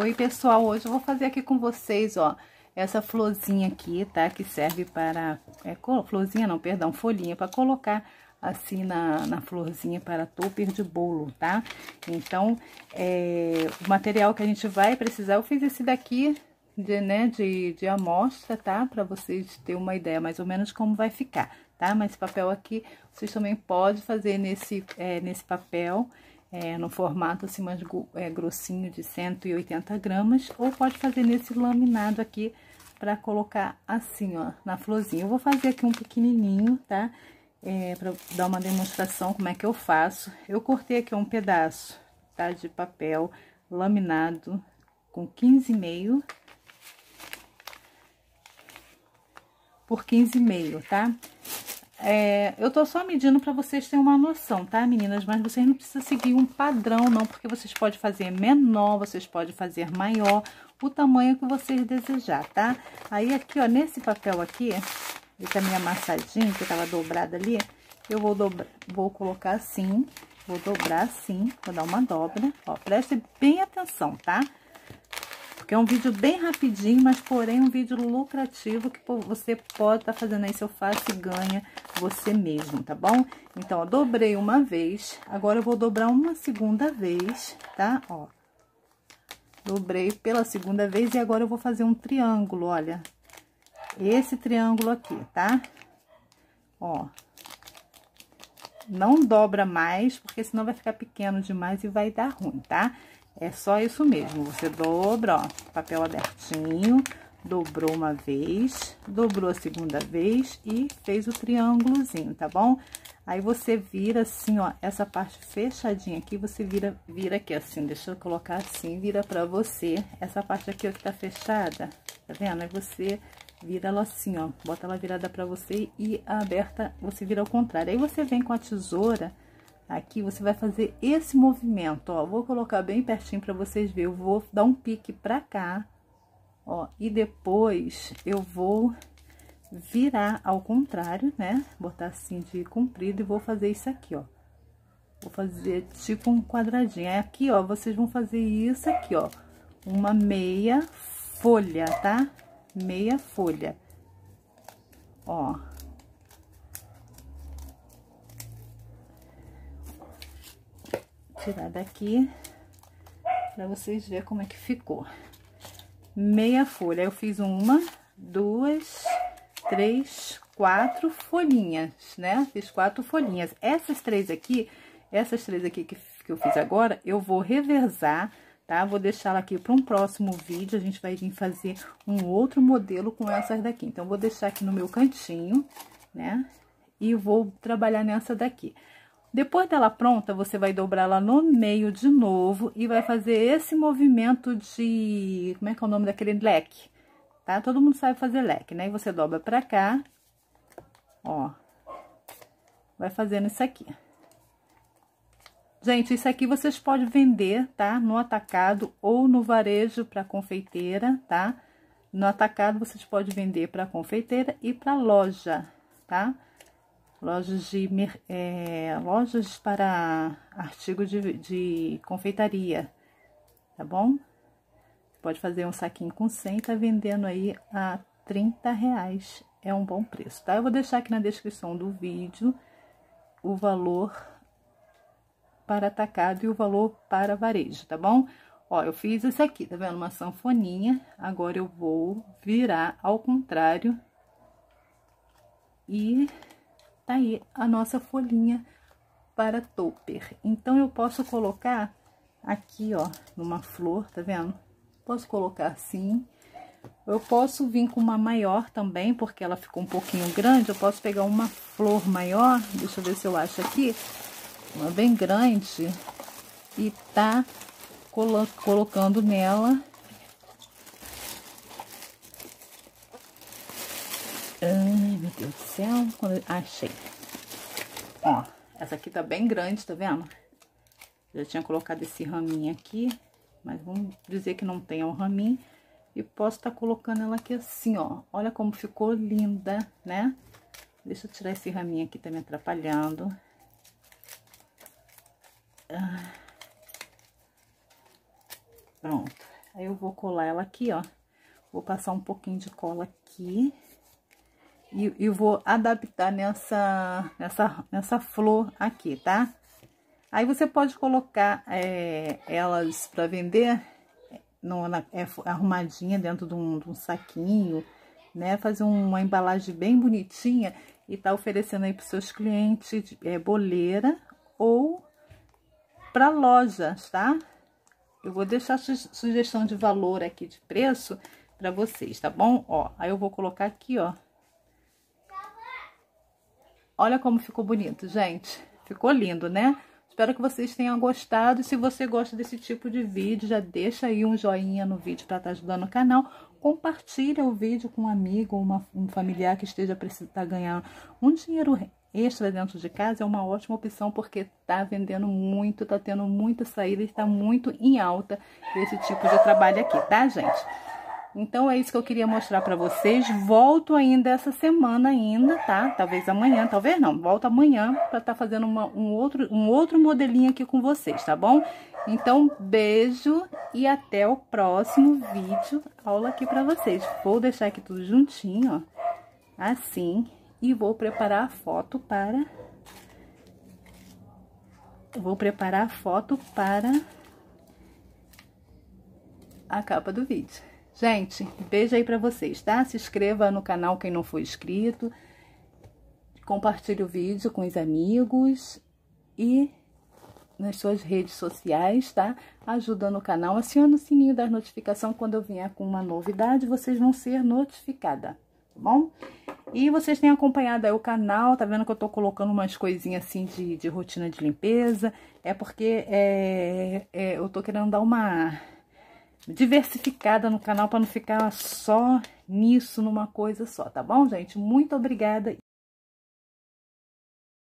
Oi, pessoal, hoje eu vou fazer aqui com vocês, ó, essa florzinha aqui, tá? Que serve para, é, florzinha não, perdão, folhinha, para colocar assim na, na florzinha para topper de bolo, tá? Então, é, o material que a gente vai precisar, eu fiz esse daqui, de, né, de, de amostra, tá? Para vocês terem uma ideia mais ou menos como vai ficar, tá? Mas esse papel aqui, vocês também podem fazer nesse, é, nesse papel, é, no formato assim mais é, grossinho de 180 gramas, ou pode fazer nesse laminado aqui para colocar assim, ó, na florzinha. Eu vou fazer aqui um pequenininho, tá? É, para dar uma demonstração como é que eu faço. Eu cortei aqui um pedaço, tá? De papel laminado com 15,5 por 15,5, tá? É, eu tô só medindo para vocês terem uma noção, tá, meninas? Mas vocês não precisam seguir um padrão, não, porque vocês podem fazer menor, vocês podem fazer maior, o tamanho que vocês desejar, tá? Aí, aqui, ó, nesse papel aqui, esse tá minha amassadinha, que tava dobrada ali, eu vou dobrar, vou colocar assim, vou dobrar assim, vou dar uma dobra, ó, preste bem atenção, tá? Porque é um vídeo bem rapidinho, mas porém um vídeo lucrativo que você pode estar tá fazendo aí seu face e ganha você mesmo, tá bom? Então, ó, dobrei uma vez, agora eu vou dobrar uma segunda vez, tá? Ó, dobrei pela segunda vez e agora eu vou fazer um triângulo, olha. Esse triângulo aqui, tá? Ó. Não dobra mais, porque senão vai ficar pequeno demais e vai dar ruim, tá? É só isso mesmo, você dobra, ó, papel abertinho, dobrou uma vez, dobrou a segunda vez e fez o triângulozinho, tá bom? Aí você vira assim, ó, essa parte fechadinha aqui, você vira, vira aqui assim, deixa eu colocar assim, vira pra você. Essa parte aqui, ó, que tá fechada, tá vendo? Aí você vira ela assim, ó, bota ela virada pra você e aberta, você vira ao contrário. Aí você vem com a tesoura Aqui você vai fazer esse movimento, ó. Vou colocar bem pertinho para vocês verem. Eu vou dar um pique pra cá, ó. E depois eu vou virar ao contrário, né? Botar assim de comprido e vou fazer isso aqui, ó. Vou fazer tipo um quadradinho. Aí aqui, ó, vocês vão fazer isso aqui, ó. Uma meia folha, tá? Meia folha. Ó. tirar daqui para vocês verem como é que ficou. Meia folha, eu fiz uma, duas, três, quatro folhinhas, né? Fiz quatro folhinhas. Essas três aqui, essas três aqui que, que eu fiz agora, eu vou revezar, tá? Vou deixar ela aqui para um próximo vídeo, a gente vai vir fazer um outro modelo com essas daqui. Então, vou deixar aqui no meu cantinho, né? E vou trabalhar nessa daqui. Depois dela pronta, você vai dobrar ela no meio de novo e vai fazer esse movimento de... Como é que é o nome daquele leque? Tá? Todo mundo sabe fazer leque, né? E você dobra pra cá, ó. Vai fazendo isso aqui. Gente, isso aqui vocês podem vender, tá? No atacado ou no varejo para confeiteira, tá? No atacado vocês podem vender para confeiteira e para loja, tá? Lojas de é, lojas para artigos de, de confeitaria, tá bom? Pode fazer um saquinho com 100, tá vendendo aí a 30 reais, é um bom preço, tá? Eu vou deixar aqui na descrição do vídeo o valor para atacado e o valor para varejo, tá bom? Ó, eu fiz esse aqui, tá vendo? Uma sanfoninha, agora eu vou virar ao contrário e tá aí a nossa folhinha para topper. Então, eu posso colocar aqui, ó, numa flor, tá vendo? Posso colocar assim. Eu posso vir com uma maior também, porque ela ficou um pouquinho grande. Eu posso pegar uma flor maior, deixa eu ver se eu acho aqui, uma bem grande, e tá colo colocando nela meu Deus do céu. Quando... Achei. Ó, essa aqui tá bem grande, tá vendo? Já tinha colocado esse raminho aqui, mas vamos dizer que não tem o raminho. E posso estar tá colocando ela aqui assim, ó. Olha como ficou linda, né? Deixa eu tirar esse raminho aqui, tá me atrapalhando. Ah. Pronto. Aí eu vou colar ela aqui, ó. Vou passar um pouquinho de cola aqui. E, e vou adaptar nessa, nessa, nessa flor aqui, tá? Aí você pode colocar é, elas para vender no, na, é, arrumadinha dentro de um, de um, saquinho, né? Fazer uma embalagem bem bonitinha e tá oferecendo aí para seus clientes é, boleira ou para lojas, tá? Eu vou deixar su sugestão de valor aqui de preço para vocês, tá bom? Ó, aí eu vou colocar aqui, ó. Olha como ficou bonito, gente. Ficou lindo, né? Espero que vocês tenham gostado. Se você gosta desse tipo de vídeo, já deixa aí um joinha no vídeo para estar tá ajudando o canal. Compartilha o vídeo com um amigo ou uma, um familiar que esteja precisando tá ganhar um dinheiro extra dentro de casa. É uma ótima opção porque tá vendendo muito, tá tendo muita saída e está muito em alta esse tipo de trabalho aqui, tá, gente? Então, é isso que eu queria mostrar pra vocês. Volto ainda essa semana ainda, tá? Talvez amanhã, talvez não. Volto amanhã pra tá fazendo uma, um, outro, um outro modelinho aqui com vocês, tá bom? Então, beijo e até o próximo vídeo, aula aqui pra vocês. Vou deixar aqui tudo juntinho, ó. Assim. E vou preparar a foto para... Vou preparar a foto para a capa do vídeo. Gente, beijo aí pra vocês, tá? Se inscreva no canal quem não for inscrito. Compartilhe o vídeo com os amigos e nas suas redes sociais, tá? Ajudando o canal. Aciona o sininho das notificações quando eu vier com uma novidade, vocês vão ser notificadas, tá bom? E vocês têm acompanhado aí o canal, tá vendo que eu tô colocando umas coisinhas assim de, de rotina de limpeza. É porque é, é, eu tô querendo dar uma diversificada no canal para não ficar só nisso, numa coisa só, tá bom, gente? Muito obrigada.